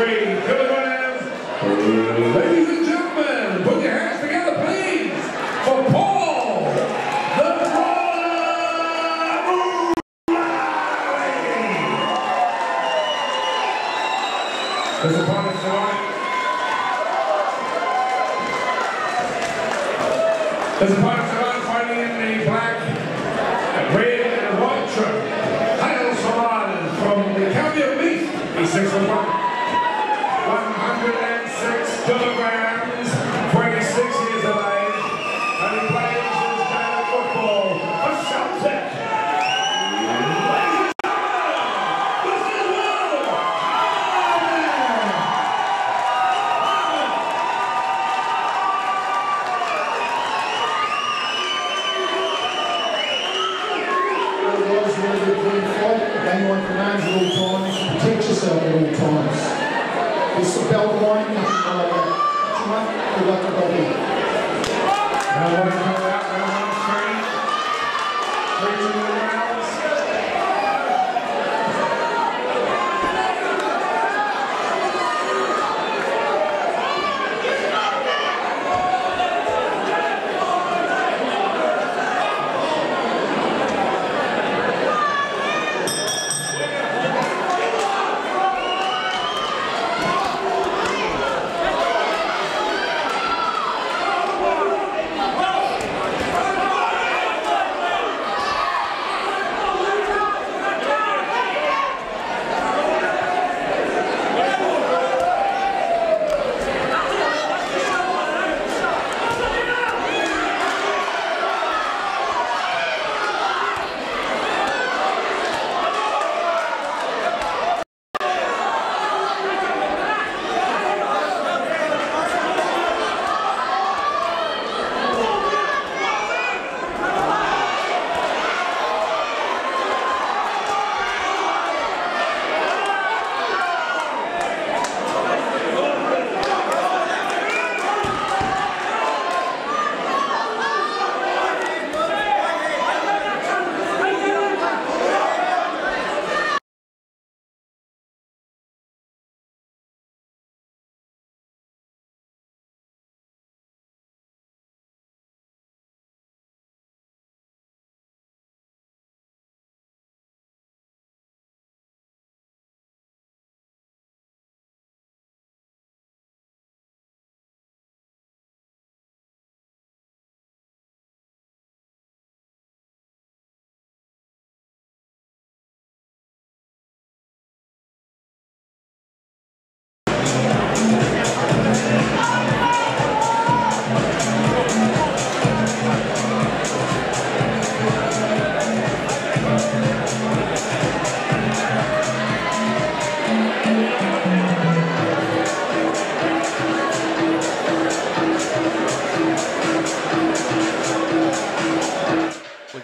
93 Bravo. Bravo.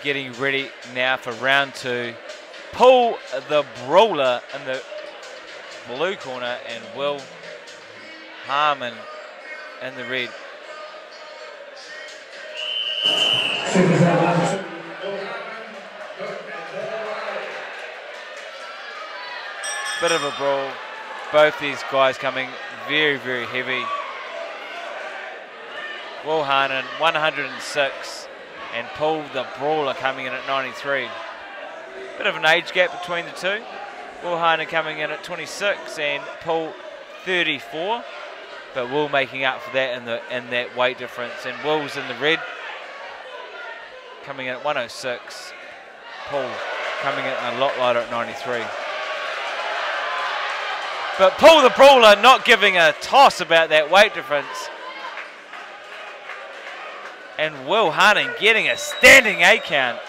Getting ready now for round two. Paul the brawler in the blue corner and Will Harnan in the red. Bit of a brawl. Both these guys coming very, very heavy. Will Harnan, 106 and Paul the Brawler coming in at 93. Bit of an age gap between the two. Will Harnan coming in at 26 and Paul 34. But Will making up for that in the in that weight difference. And Will's in the red coming in at 106. Paul coming in a lot lighter at 93. But Paul the Brawler not giving a toss about that weight difference and Will Harnan getting a standing eight count.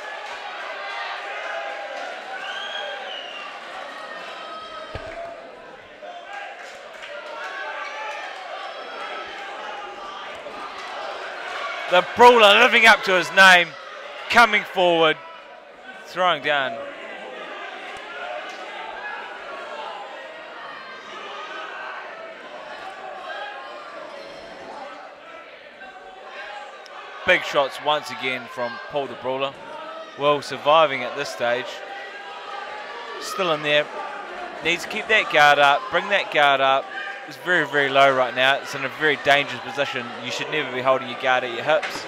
The brawler living up to his name, coming forward, throwing down. Big shots once again from Paul the Brawler. Well, surviving at this stage. Still in there. Needs to keep that guard up, bring that guard up. It's very, very low right now. It's in a very dangerous position. You should never be holding your guard at your hips.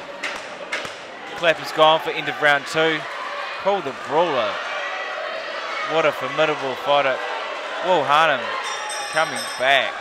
Clap is gone for end of round two. Paul the Brawler. What a formidable fighter. Will Harnan coming back.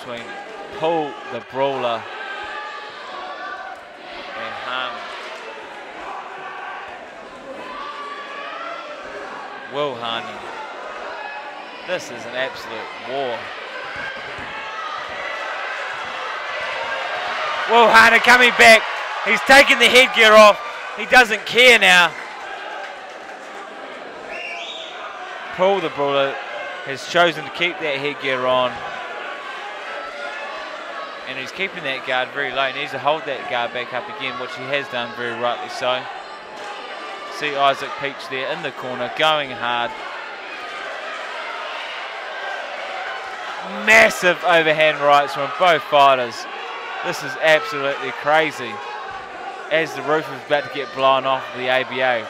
Between Paul the Brawler and Hum. Will Harnan. This is an absolute war. Will Harnan coming back. He's taking the headgear off. He doesn't care now. Paul the Brawler has chosen to keep that headgear on. And he's keeping that guard very low. He needs to hold that guard back up again, which he has done very rightly so. See Isaac Peach there in the corner, going hard. Massive overhand rights from both fighters. This is absolutely crazy. As the roof is about to get blown off the ABA.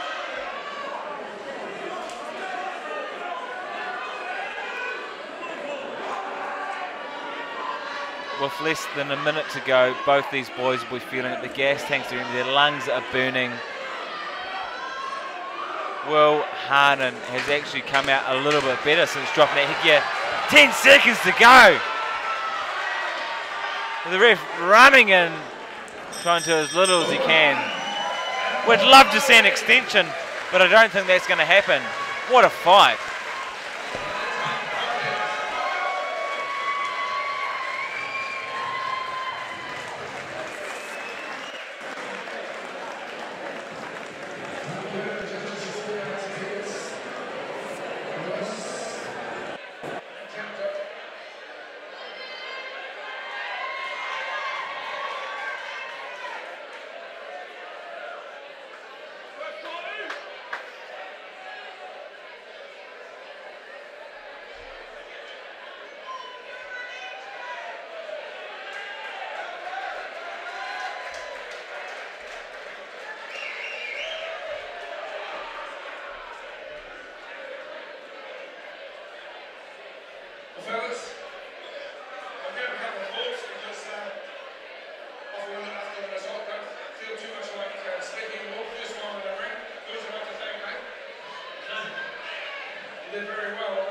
with less than a minute to go, both these boys will be feeling it. The gas tanks are in, their lungs are burning. Will Harnan has actually come out a little bit better since dropping that headgear. 10 seconds to go. The ref running in, trying to as little as he can. We'd love to see an extension, but I don't think that's going to happen. What a fight. Did very well.